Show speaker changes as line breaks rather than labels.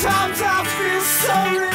Sometimes I feel so.